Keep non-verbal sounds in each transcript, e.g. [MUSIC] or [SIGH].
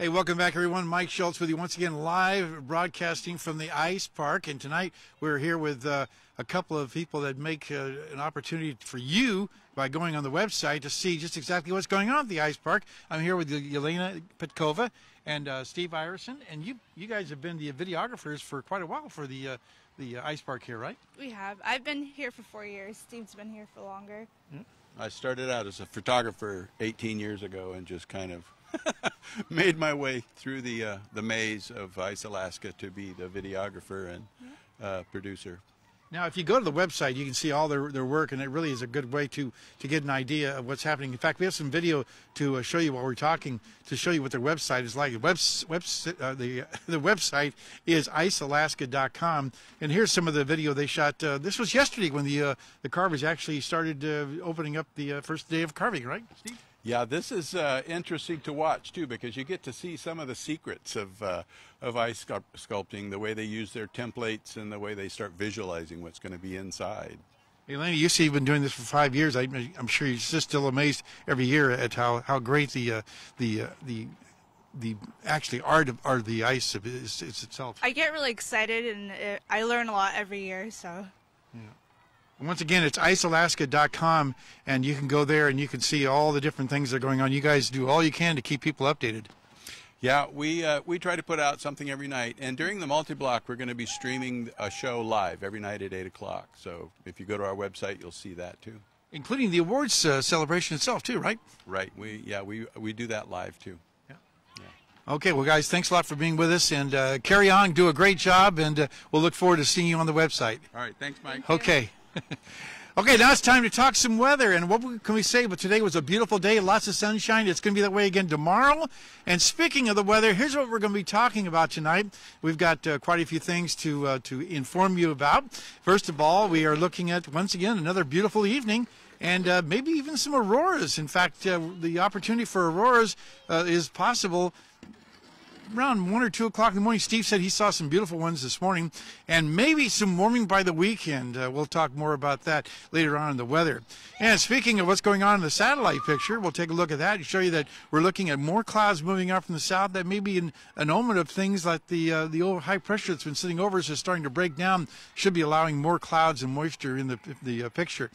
Hey, welcome back, everyone. Mike Schultz with you once again, live broadcasting from the Ice Park. And tonight we're here with uh, a couple of people that make uh, an opportunity for you by going on the website to see just exactly what's going on at the Ice Park. I'm here with Yelena Petkova and uh, Steve Iverson, and you you guys have been the videographers for quite a while for the uh, the uh, Ice Park here, right? We have. I've been here for four years. Steve's been here for longer. I started out as a photographer 18 years ago and just kind of [LAUGHS] made my way through the uh, the maze of Ice Alaska to be the videographer and uh, producer. Now, if you go to the website, you can see all their, their work, and it really is a good way to, to get an idea of what's happening. In fact, we have some video to uh, show you while we're talking to show you what their website is like. The, web, web, uh, the, [LAUGHS] the website is icealaska.com, and here's some of the video they shot. Uh, this was yesterday when the uh, the carvers actually started uh, opening up the uh, first day of carving, right, Steve? Yeah, this is uh, interesting to watch too because you get to see some of the secrets of uh, of ice sculpting, the way they use their templates and the way they start visualizing what's going to be inside. Elena, you see, you've been doing this for five years. I, am sure you're just still amazed every year at how, how great the uh, the uh, the the actually art of art of the ice is, is itself. I get really excited and it, I learn a lot every year. So. Yeah. Once again, it's icealaska.com, and you can go there and you can see all the different things that are going on. You guys do all you can to keep people updated. Yeah, we uh, we try to put out something every night, and during the multi-block, we're going to be streaming a show live every night at eight o'clock. So if you go to our website, you'll see that too, including the awards uh, celebration itself too, right? Right. We yeah we we do that live too. Yeah. yeah. Okay, well, guys, thanks a lot for being with us, and uh, carry on, do a great job, and uh, we'll look forward to seeing you on the website. All right, thanks, Mike. Thank okay. [LAUGHS] okay, now it's time to talk some weather. And what can we say? But today was a beautiful day, lots of sunshine. It's going to be that way again tomorrow. And speaking of the weather, here's what we're going to be talking about tonight. We've got uh, quite a few things to uh, to inform you about. First of all, we are looking at once again another beautiful evening. And uh, maybe even some auroras. In fact, uh, the opportunity for auroras uh, is possible around one or two o'clock in the morning. Steve said he saw some beautiful ones this morning, and maybe some warming by the weekend. Uh, we'll talk more about that later on in the weather. And speaking of what's going on in the satellite picture, we'll take a look at that and show you that we're looking at more clouds moving up from the south. That may be an, an omen of things like the uh, the old high pressure that's been sitting over us is starting to break down. Should be allowing more clouds and moisture in the the uh, picture.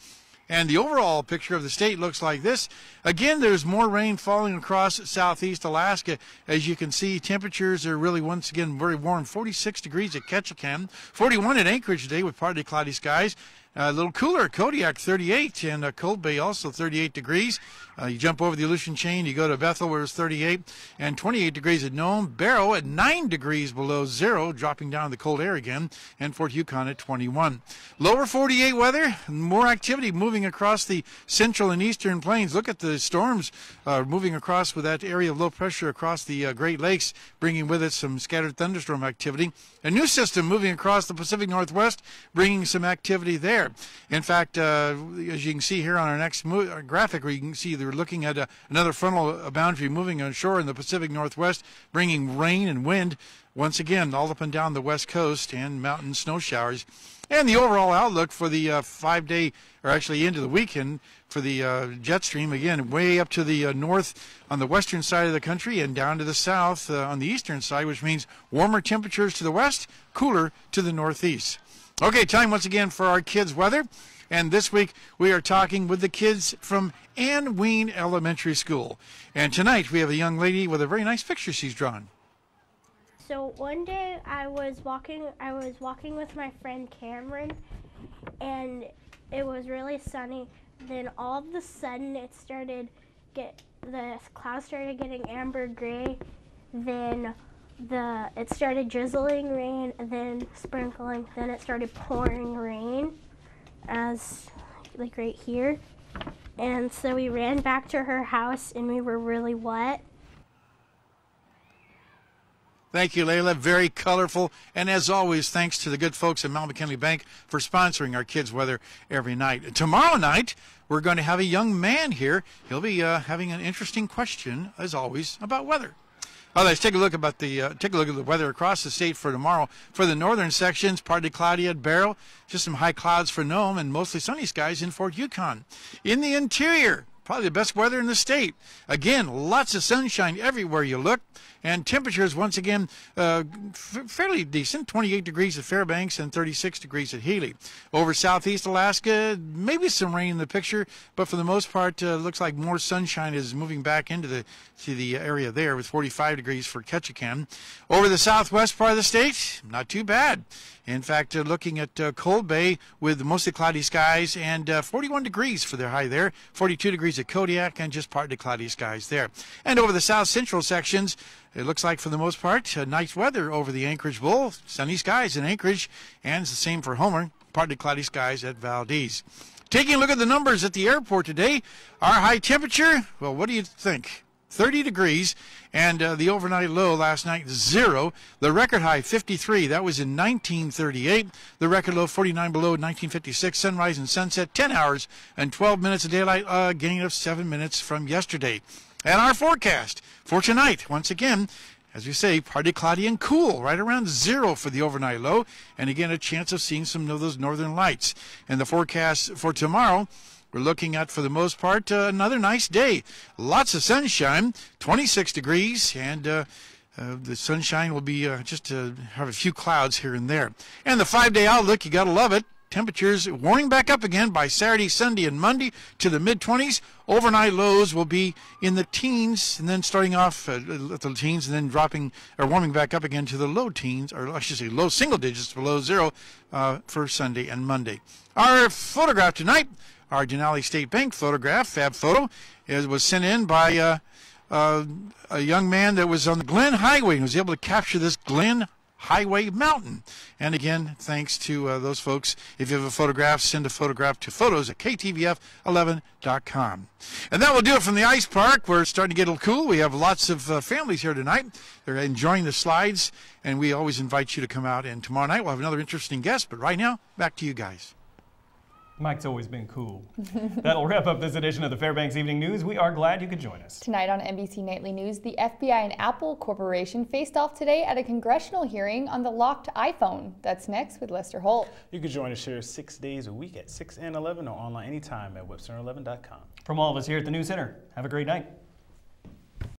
And the overall picture of the state looks like this. Again, there's more rain falling across southeast Alaska. As you can see, temperatures are really once again very warm. 46 degrees at Ketchikan, 41 at Anchorage today with partly cloudy skies. A little cooler, Kodiak 38, and uh, Cold Bay also 38 degrees. Uh, you jump over the Aleutian chain, you go to Bethel where it's 38, and 28 degrees at Nome. Barrow at 9 degrees below zero, dropping down the cold air again, and Fort Yukon at 21. Lower 48 weather, more activity moving across the central and eastern plains. Look at the storms uh, moving across with that area of low pressure across the uh, Great Lakes, bringing with it some scattered thunderstorm activity. A new system moving across the Pacific Northwest, bringing some activity there there. In fact, uh, as you can see here on our next mo- uh, graphic, where you can see they're looking at a, another frontal boundary moving onshore in the Pacific Northwest, bringing rain and wind once again all up and down the west coast and mountain snow showers. And the overall outlook for the uh, five day, or actually into the weekend, for the uh, jet stream, again, way up to the uh, north on the western side of the country and down to the south uh, on the eastern side, which means warmer temperatures to the west, cooler to the northeast. Okay, time once again for our kids' weather. And this week we are talking with the kids from Anne Wien Elementary School. And tonight we have a young lady with a very nice picture she's drawn. So one day I was walking I was walking with my friend Cameron and it was really sunny. Then all of a sudden it started get the clouds started getting amber gray. Then the it started drizzling rain, and then sprinkling, then it started pouring rain, as like right here. And so we ran back to her house, and we were really wet. Thank you, Layla. Very colorful. And as always, thanks to the good folks at Mount McKinley Bank for sponsoring our kids' weather every night. Tomorrow night, we're going to have a young man here. He'll be uh, having an interesting question, as always, about weather. Oh, let's take a look about the uh, take a look at the weather across the state for tomorrow. For the northern sections, partly cloudy at Barrow, just some high clouds for Nome, and mostly sunny skies in Fort Yukon. In the interior, probably the best weather in the state. Again, lots of sunshine everywhere you look, and temperatures once again uh, fairly decent 28 degrees at Fairbanks and 36 degrees at Healy. Over southeast Alaska, maybe some rain in the picture, but for the most part, uh, looks like more sunshine is moving back into the to the area there with 45 degrees for Ketchikan. Over the southwest part of the state, not too bad. In fact, uh, looking at uh, Cold Bay with mostly cloudy skies and uh, 41 degrees for their high there, 42 degrees at Kodiak, and just partly cloudy skies there. And over the south central sections, it looks like for the most part, nice weather over the Anchorage Bowl, sunny skies in Anchorage, and it's the same for Homer, partly cloudy skies at Valdez. Taking a look at the numbers at the airport today, our high temperature, well, what do you think? 30 degrees, and uh, the overnight low last night zero. The record high 53. That was in 1938. The record low 49 below 1956. Sunrise and sunset 10 hours and 12 minutes of daylight, a gain of seven minutes from yesterday. And our forecast for tonight, once again, as we say, partly cloudy and cool, right around zero for the overnight low, and again a chance of seeing some of those northern lights. And the forecast for tomorrow. We're looking at, for the most part, uh, another nice day. Lots of sunshine, 26 degrees, and uh, uh, the sunshine will be uh, just to have a few clouds here and there. And the five day outlook, you got to love it. Temperatures warming back up again by Saturday, Sunday, and Monday to the mid 20s. Overnight lows will be in the teens, and then starting off uh, at the teens, and then dropping or warming back up again to the low teens, or I should say low single digits below zero uh, for Sunday and Monday. Our photograph tonight our Denali State Bank photograph, Fab Photo, it was sent in by uh, uh, a young man that was on the Glenn Highway and was able to capture this Glenn Highway Mountain. And again, thanks to uh, those folks. If you have a photograph, send a photograph to photos at ktvf11.com. And that will do it from the ice park. We're starting to get a little cool. We have lots of uh, families here tonight. They're enjoying the slides, and we always invite you to come out. And tomorrow night we'll have another interesting guest. But right now, back to you guys. Mike's always been cool. [LAUGHS] That'll wrap up this edition of the Fairbanks Evening News. We are glad you could join us. Tonight on NBC Nightly News, the FBI and Apple Corporation faced off today at a congressional hearing on the locked iPhone. That's next with Lester Holt. You can join us here six days a week at 6 and 11 or online anytime at webcenter11.com. From all of us here at the News Center, have a great night.